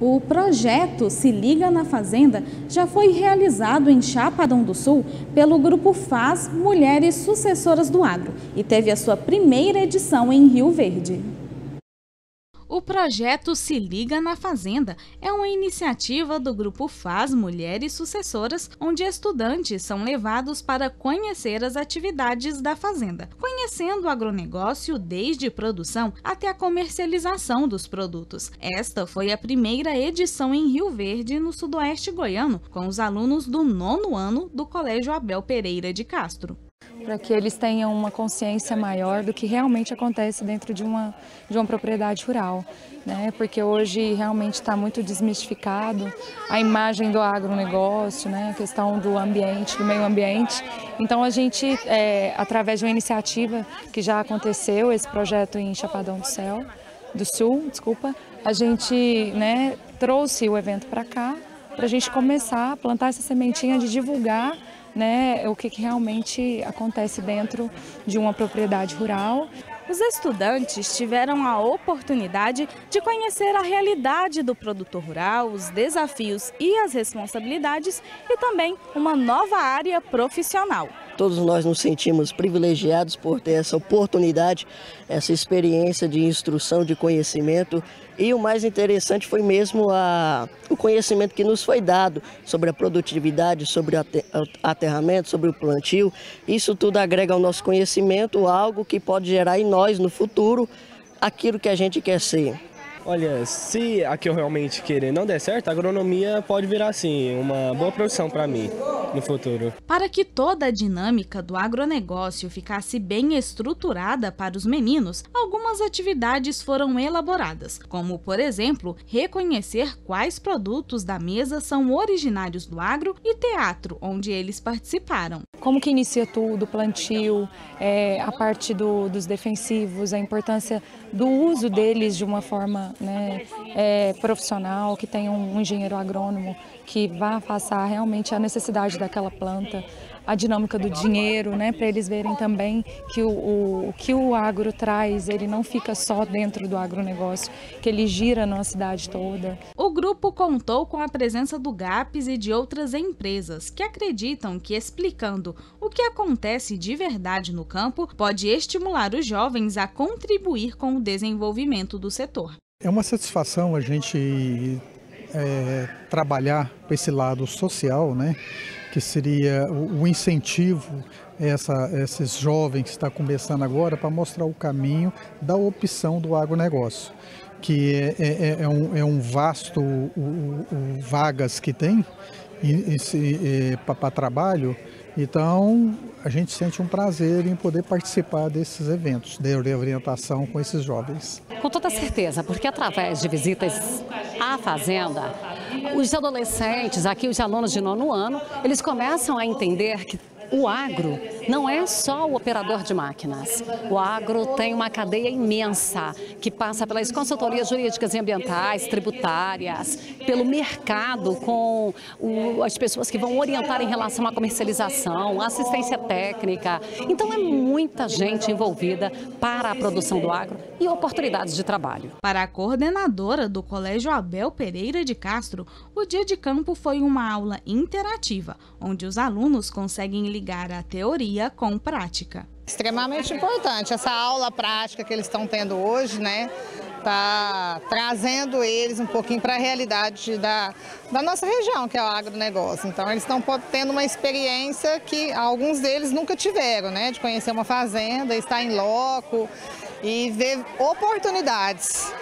O projeto Se Liga na Fazenda já foi realizado em Chapadão do Sul pelo grupo FAZ Mulheres Sucessoras do Agro e teve a sua primeira edição em Rio Verde. O projeto Se Liga na Fazenda é uma iniciativa do grupo Faz Mulheres Sucessoras, onde estudantes são levados para conhecer as atividades da fazenda, conhecendo o agronegócio desde produção até a comercialização dos produtos. Esta foi a primeira edição em Rio Verde, no sudoeste goiano, com os alunos do nono ano do Colégio Abel Pereira de Castro para que eles tenham uma consciência maior do que realmente acontece dentro de uma, de uma propriedade rural. Né? Porque hoje realmente está muito desmistificado a imagem do agronegócio, né? a questão do ambiente, do meio ambiente. Então a gente, é, através de uma iniciativa que já aconteceu, esse projeto em Chapadão do Céu, do Sul, desculpa, a gente né, trouxe o evento para cá para a gente começar a plantar essa sementinha de divulgar né, o que, que realmente acontece dentro de uma propriedade rural. Os estudantes tiveram a oportunidade de conhecer a realidade do produtor rural, os desafios e as responsabilidades e também uma nova área profissional. Todos nós nos sentimos privilegiados por ter essa oportunidade, essa experiência de instrução, de conhecimento. E o mais interessante foi mesmo a, o conhecimento que nos foi dado sobre a produtividade, sobre o aterramento, sobre o plantio. Isso tudo agrega ao nosso conhecimento algo que pode gerar em nós, no futuro, aquilo que a gente quer ser. Olha, se aqui eu realmente querer não der certo, a agronomia pode virar, assim, uma boa profissão para mim no futuro. Para que toda a dinâmica do agronegócio ficasse bem estruturada para os meninos, algumas atividades foram elaboradas, como, por exemplo, reconhecer quais produtos da mesa são originários do agro e teatro, onde eles participaram. Como que inicia tudo, plantio, é, a parte do, dos defensivos, a importância do uso deles de uma forma né, é, profissional, que tenha um engenheiro agrônomo que vá passar realmente a necessidade daquela planta, a dinâmica do dinheiro, né, para eles verem também que o, o, o, que o agro traz, ele não fica só dentro do agronegócio, que ele gira na cidade toda. O grupo contou com a presença do GAPS e de outras empresas que acreditam que explicando o que acontece de verdade no campo pode estimular os jovens a contribuir com o desenvolvimento do setor. É uma satisfação a gente é, trabalhar para esse lado social, né? Que seria o, incentivo essa, esses jovens que estão começando agora para mostrar o caminho da opção do agronegócio, que é, é, é, é um, é um, vasto o, o, vagas que tem para trabalho, então a gente sente um prazer em poder participar desses eventos de orientação com esses jovens. Com toda certeza, porque através de visitas à fazenda, os adolescentes, aqui os alunos de nono ano, eles começam a entender que o agro não é só o operador de máquinas. O agro tem uma cadeia imensa que passa pelas consultorias jurídicas e ambientais, tributárias, pelo mercado com o, as pessoas que vão orientar em relação à comercialização, assistência técnica. Então é muita gente envolvida para a produção do agro e oportunidades de trabalho. Para a coordenadora do Colégio Abel Pereira de Castro, o dia de campo foi uma aula interativa, onde os alunos conseguem ligar a teoria com prática. Extremamente importante essa aula prática que eles estão tendo hoje, né? Tá trazendo eles um pouquinho para a realidade da, da nossa região, que é o agronegócio. Então, eles estão tendo uma experiência que alguns deles nunca tiveram, né? De conhecer uma fazenda, estar em loco e ver oportunidades